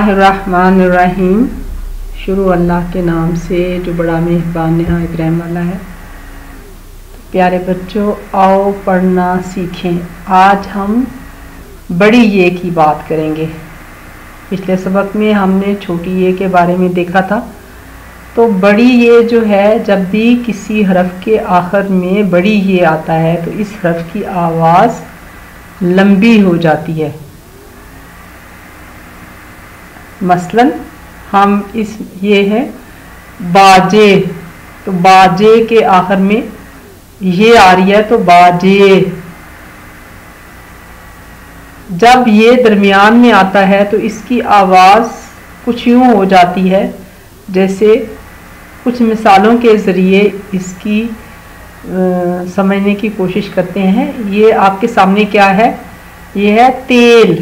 रहीम शुरू अल्लाह के नाम से जो बड़ा मेहरबान नहायत रहम वाला है। तो प्यारे बच्चों, आओ पढ़ना सीखें। आज हम बड़ी ये की बात करेंगे। पिछले सबक में हमने छोटी ये के बारे में देखा था। तो बड़ी ये जो है, जब भी किसी हरफ के आखिर में बड़ी ये आता है तो इस हरफ की आवाज़ लंबी हो जाती है। मसलन हम इस ये है बाजे। तो बाजे के आखिर में ये आ रही है तो बाजे। जब ये दरमियान में आता है तो इसकी आवाज़ कुछ यूँ हो जाती है जैसे कुछ मिसालों के ज़रिए इसकी आ, समझने की कोशिश करते हैं। ये आपके सामने क्या है? ये है तेल।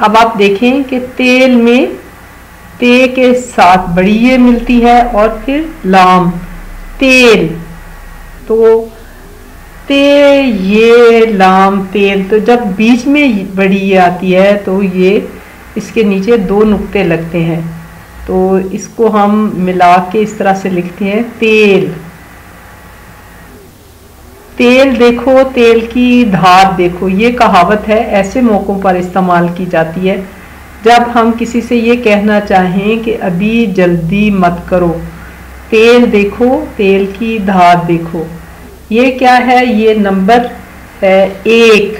अब आप देखें कि तेल में ते के साथ बड़ी ये मिलती है और फिर लाम, तेल। तो ते, ये, लाम, तेल तो जब बीच में बड़ी ये आती है तो ये इसके नीचे दो नुक्ते लगते हैं। तो इसको हम मिला के इस तरह से लिखते हैं, तेल। तेल देखो, तेल की धार देखो, ये कहावत है, ऐसे मौक़ों पर इस्तेमाल की जाती है। जब हम किसी से ये कहना चाहें कि अभी जल्दी मत करो, तेल देखो, तेल की धार देखो। ये क्या है? ये नंबर है एक।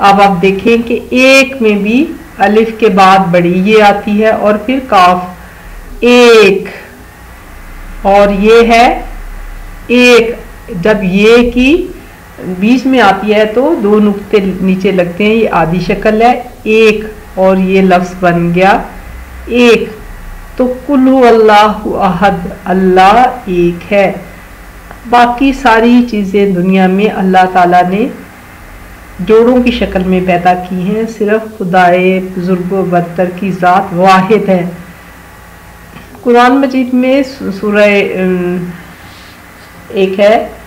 अब आप देखें कि एक में भी अलिफ के बाद बड़ी ये आती है और फिर काफ। एक। और ये है एक। जब ये की बीच में आती है तो दो नुक्ते नीचे लगते हैं, ये आदि शक्ल है, एक और ये लफ्ज बन गया, एक। तो कुल्लु अल्लाह अहद, अल्लाह एक है। बाकी सारी चीज़ें दुनिया में अल्लाह ताला ने जोड़ों की शक्ल में पैदा की हैं, सिर्फ़ खुदाए, बुज़ुर्ग, बदतर की ज़ात वाहिद है। कुरान मजीद में सूरह एक है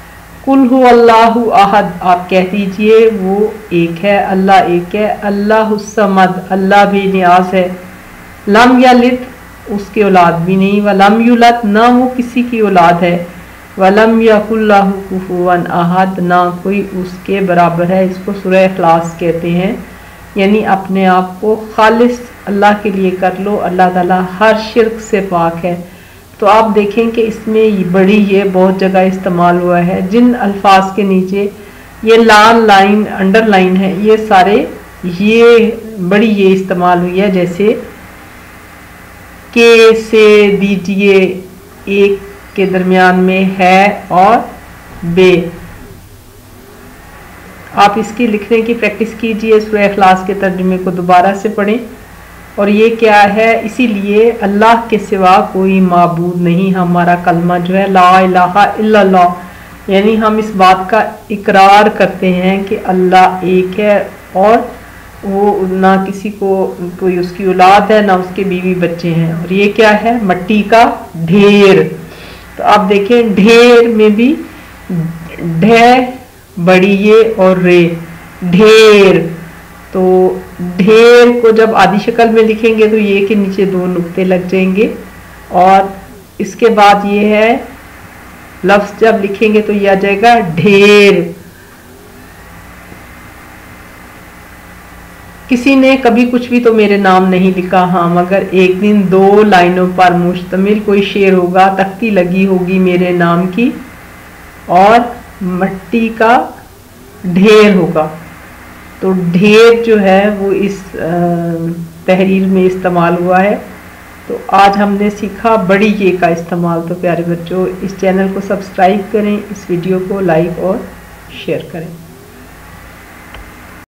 कुल अल्लाह अहद, आप कह दीजिए, वो एक है, अल्लाह एक है, अल्लाह समद, अल्लाह भी न्याज है। लम या लित उसकी औलाद भी नहीं, व लम युलत ना वो किसी की औलाद है। वलम यकुल्लाकुफुवन अहद, ना कोई उसके बराबर है, इसको सुरह अखलास कहते हैं। यानी अपने आप को खालिस अल्लाह के लिए कर लो, अल्लाह ताला हर शिरक से पाक है। तो आप देखें कि इसमें बड़ी ये बहुत जगह इस्तेमाल हुआ है। जिन अल्फाज के नीचे ये लाल लाइन अंडरलाइन है, ये सारे ये बड़ी ये इस्तेमाल हुई है। जैसे के, से दीजिए एक के दरमियान में है और बे। आप इसकी लिखने की प्रैक्टिस कीजिए, सुरह अखलास के तर्जुमे को दोबारा से पढ़ें। और ये क्या है? इसीलिए अल्लाह के सिवा कोई मबूद नहीं, हमारा कलमा जो है, ला इलाहा इल्लल्लाह। यानी हम इस बात का इकरार करते हैं कि अल्लाह एक है और वो ना किसी को, कोई उसकी औलाद है, ना उसके बीवी बच्चे हैं। और ये क्या है? मट्टी का ढेर। तो आप देखें, ढेर में भी ढे, बड़ी, ये और रे। ढेर। तो ढेर को जब आदि शक्ल में लिखेंगे तो ये के नीचे दो नुक्ते लग जाएँगे। और इसके बाद ये है, लफ्ज जब लिखेंगे तो ये आ जाएगा ढेर। किसी ने कभी कुछ भी तो मेरे नाम नहीं लिखा हाँ मगर एक दिन दो लाइनों पर मुश्तमिल कोई शेर होगा, तख्ती लगी होगी मेरे नाम की, और मट्टी का ढेर होगा। तो ढेर जो है वो इस तहरीर में इस्तेमाल हुआ है। तो आज हमने सीखा बड़ी ये का इस्तेमाल। तो प्यारे बच्चों, इस चैनल को सब्सक्राइब करें, इस वीडियो को लाइक और शेयर करें।